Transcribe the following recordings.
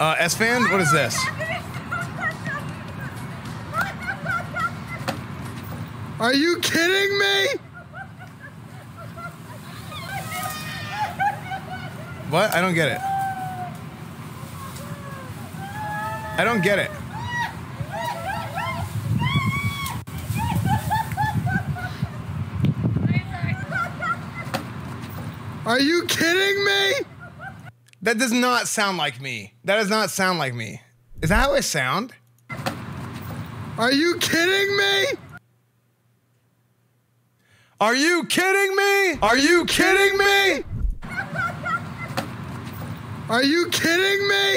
Uh, Esfand, what is this? Are you kidding me? What? I don't get it. I don't get it. Are you kidding me? That does not sound like me. That does not sound like me. Is that how I sound? Are you kidding me? Are you kidding me? Are you kidding me? Are you kidding me?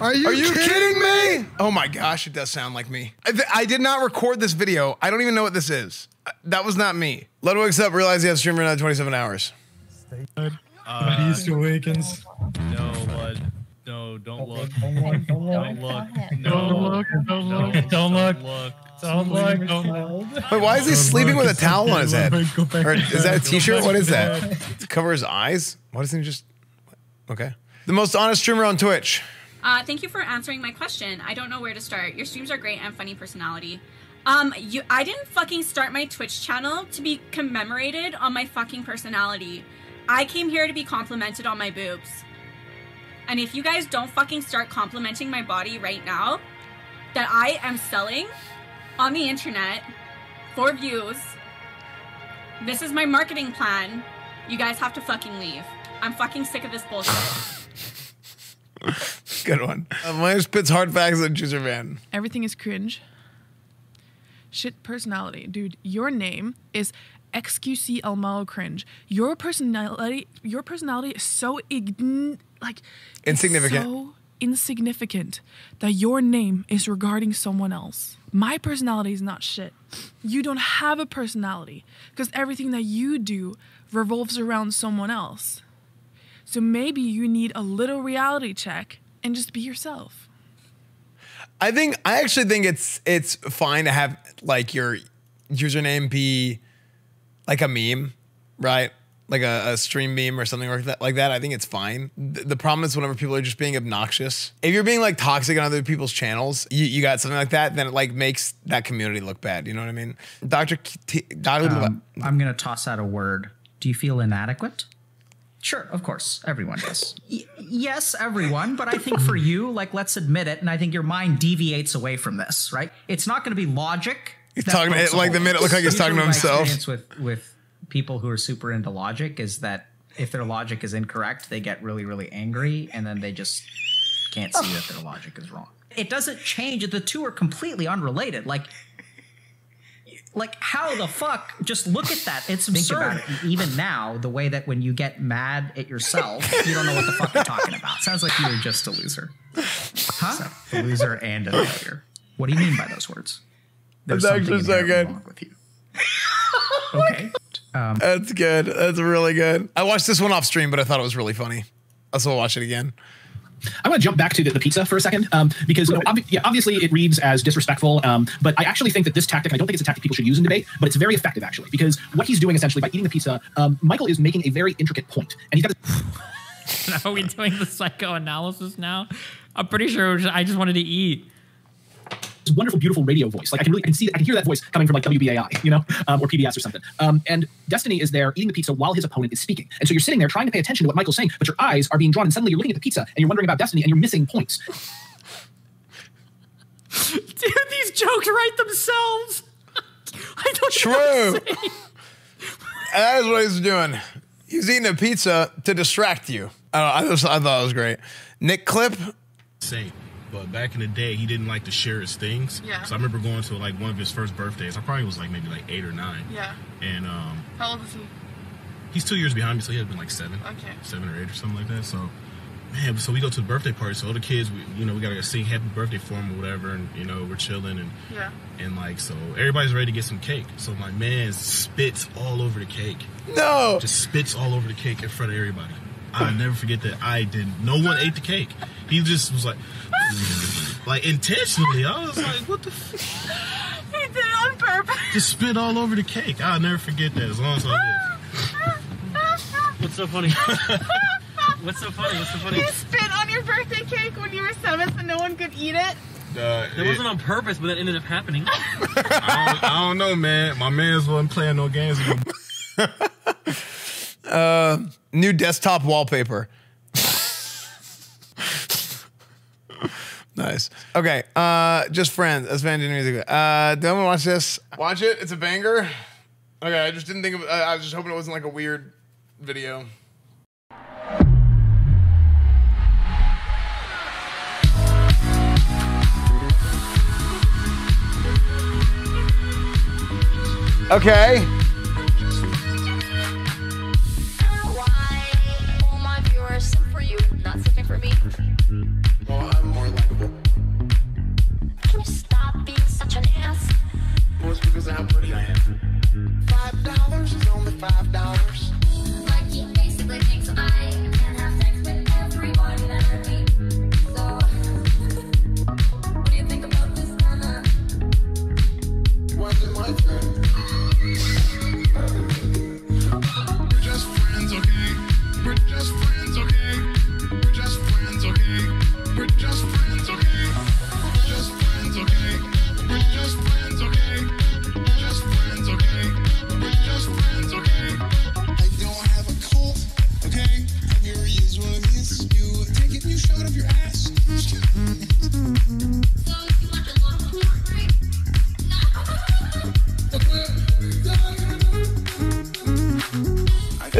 Are you, Are you kidding, kidding me? Oh my gosh, it does sound like me. I, th- I did not record this video. I don't even know what this is. Uh, That was not me. Ludwig wakes up, realizes he has stream for another 27 hours. Beast awakens. No, bud. No, don't look. Don't look. Don't look. Don't look. Don't look. Don't look. Don't look. look. Don't look. Don't. Wait, why is he sleeping with a towel on his head? Or is that a bed. Go t-shirt? back What to is that? To cover his eyes? Why doesn't he just? Okay. The most honest streamer on Twitch. Uh, thank you for answering my question. I don't know where to start. Your streams are great and funny personality. Um, you, I didn't fucking start my Twitch channel to be commemorated on my fucking personality. I came here to be complimented on my boobs. And if you guys don't fucking start complimenting my body right now, that I am selling on the internet for views, this is my marketing plan. You guys have to fucking leave. I'm fucking sick of this bullshit. Good one. Uh, mine spits hard facts on chooser van. Everything is cringe. Shit personality. Dude, your name is XQC Elmao cringe. Your personality your personality is so ign- like Insignificant. So insignificant that your name is regarding someone else. My personality is not shit. You don't have a personality because everything that you do revolves around someone else. So maybe you need a little reality check and just be yourself. I think I actually think it's it's fine to have like your username be like a meme, right? Like a, a stream meme or something like that. Like that, I think it's fine. The, the problem is whenever people are just being obnoxious. If you're being like toxic on other people's channels, you, you got something like that, then it like makes that community look bad. You know what I mean? Doctor, Doctor, Um, I'm going to toss out a word. Do you feel inadequate? Sure, of course. Everyone does. Y- yes, everyone. But I think for you, like, let's admit it, and I think your mind deviates away from this, right? It's not going to be logic. He's talking to- floats like the minute it looked like he's talking to Usually my himself. experience With with people who are super into logic is that if their logic is incorrect, they get really really angry, and then they just can't see that their logic is wrong. It doesn't change. The two are completely unrelated. Like like how the fuck just look at that it's Think absurd about it. even now the way that when you get mad at yourself you don't know what the fuck you're talking about sounds like you're just a loser huh a loser and a failure what do you mean by those words That's something actually so good. wrong with you okay um, That's good. That's really good. I watched this one off stream, but I thought it was really funny. I'll still watch it again. I want to jump back to the, the pizza for a second um, because you know, yeah, obviously it reads as disrespectful, um, but I actually think that this tactic, I don't think it's a tactic people should use in debate, but it's very effective actually because what he's doing essentially by eating the pizza, um, Michael is making a very intricate point, and he's got Are we doing the psychoanalysis now? I'm pretty sure just- I just wanted to eat. This wonderful, beautiful radio voice. Like I can really, I can see, I can hear that voice coming from like WBAI, you know, um, or PBS or something. Um, and Destiny is there eating the pizza while his opponent is speaking, and so you're sitting there trying to pay attention to what Michael's saying, but your eyes are being drawn, and suddenly you're looking at the pizza and you're wondering about Destiny, and you're missing points. Dude, these jokes write themselves. I don't True. That is what he's doing. He's eating a pizza to distract you. I, don't know, I, just, I thought it was great. Nick Clip. Same. But back in the day, he didn't like to share his things. Yeah. So I remember going to like one of his first birthdays. I probably was like maybe like eight or nine. Yeah. And um, How old is he? he's two years behind me, so he had been like seven, Okay. seven or eight or something like that. So, man, so we go to the birthday party. So all the kids, we, you know, we gotta sing happy birthday for him or whatever, and you know, we're chilling and Yeah. and like so everybody's ready to get some cake. So my man spits all over the cake. No. Just spits all over the cake in front of everybody. I'll never forget that. I did. No one ate the cake. He just was like, like intentionally. I was like, what the. F-? He did it on purpose. Just spit all over the cake. I'll never forget that as long as I live. What's so funny? What's so funny? What's so funny? You spit on your birthday cake when you were seventh and no one could eat it. Uh, It wasn't on purpose, but that ended up happening. I don't, I don't know, man. My man's wasn't playing no games. Uh, new desktop wallpaper. Nice. Okay. Uh, just friends. That's Van music. Uh, do you want to watch this? Watch it. It's a banger. Okay. I just didn't think of. I I was just hoping it wasn't like a weird video. Okay. All my viewers, sim for you, not sipping for me.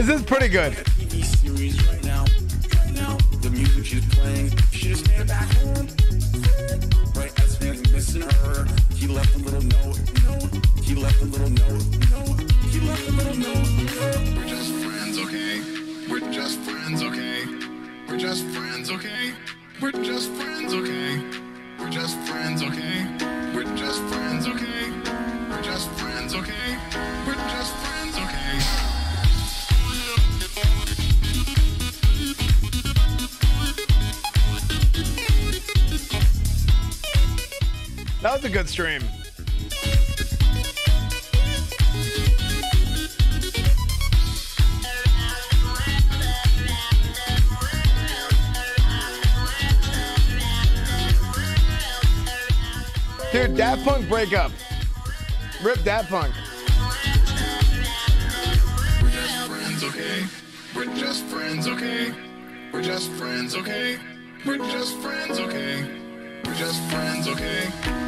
Little is pretty We're just friends, okay? We're just friends, okay? That was a good stream. Dude, Daft Punk breakup. Rip Daft Punk. We're just friends, okay? We're just friends, okay? We're just friends, okay? We're just friends, okay? We're just friends, okay?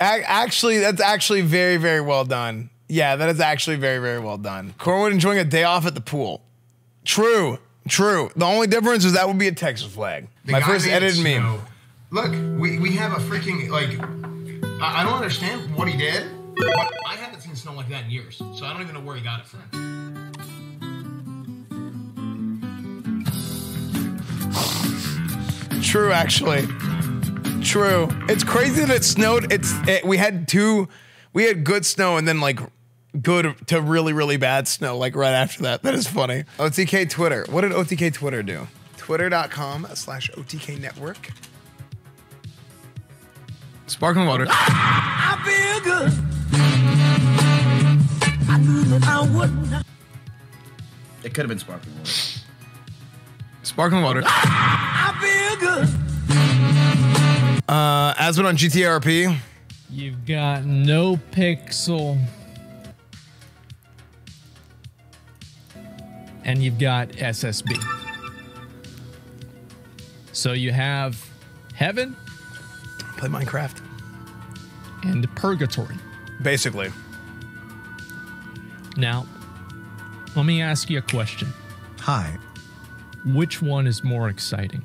Actually, that's actually very, very well done. Yeah, that is actually very, very well done. Cornwood enjoying a day off at the pool. True, true. The only difference is that would be a Texas flag. The My first edited meme. snow. Look, we, we have a freaking like. I, I don't understand what he did, but I haven't seen snow like that in years, so I don't even know where he got it from. True, actually. True. It's crazy that it snowed. It's it, we had two, we had good snow and then like good to really really bad snow like right after that. That is funny. OTK Twitter. What did OTK Twitter do? Twitter.com slash OTK Network. Sparkling water. I feel good. I knew that I would not. It could have been sparkling water. Sparkling water. I feel good. Uh, Aswin on GTRP. You've got no pixel. And you've got SSB. So you have heaven. Play Minecraft. And purgatory. Basically. Now, let me ask you a question. Hi. Which one is more exciting?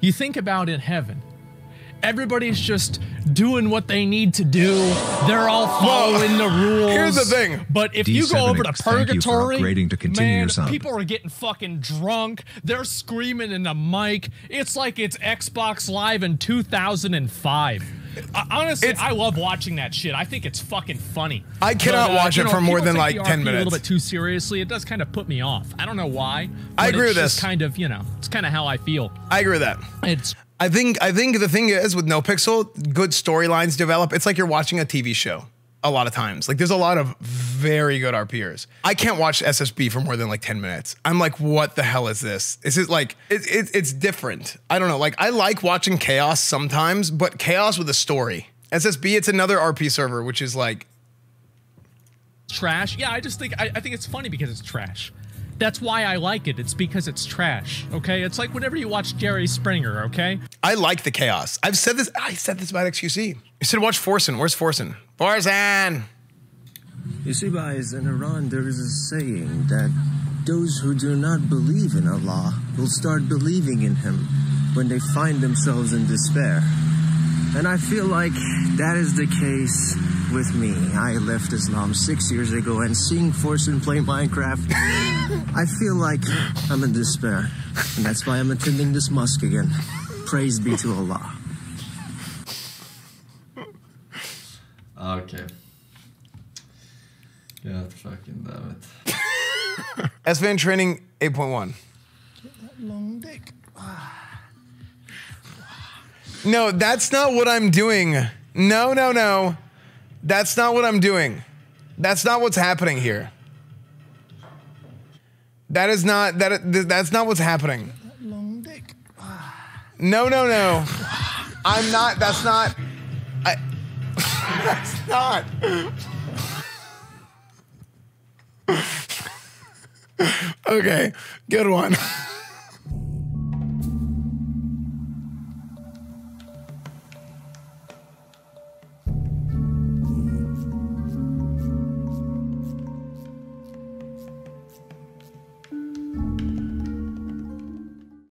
You think about in heaven, Everybody's just doing what they need to do. They're all following the rules. here's the thing. But if you go over to D7X, thank you for purgatory, upgrading to continue man, people are getting fucking drunk. They're screaming in the mic. It's like it's Xbox Live in 2005. Uh, honestly, I love watching that shit. I think it's fucking funny. I cannot But, uh, watch it know, for more than, like, 10 minutes. A little bit too seriously. It does kind of put me off. I don't know why. I agree it's with just this. Kind of, you know, it's kind of how I feel. I agree with that. It's I think I think the thing is with No Pixel, good storylines develop. It's like you're watching a TV show a lot of times. Like there's a lot of very good RPers. I can't watch SSB for more than like 10 minutes. I'm like, what the hell is this? Is it like it, it, it's different? I don't know. Like I like watching chaos sometimes, but chaos with a story. SSB, it's another RP server, which is like trash. Yeah, I just think I, I think it's funny because it's trash. That's why I like it. It's because it's trash. Okay, it's like whenever you watch Jerry Springer. Okay, I like the chaos. I've said this. I said this about XQC. You said watch Forsen. Where's Forsen? Forsen. You see, guys, in Iran, there is a saying that those who do not believe in Allah will start believing in Him when they find themselves in despair. And I feel like that is the case with me. I left Islam six years ago, and seeing Forsen play Minecraft, I feel like I'm in despair. And that's why I'm attending this mosque again. Praise be to Allah. Ah, okay. God fucking damn it. SVN training 8.1. Long dick. No, that's not what I'm doing. No, no, no. That's not what I'm doing. That's not what's happening here. That is not that that's not what's happening. Long dick. No, no, no. I'm not that's not I That's not. okay, good one.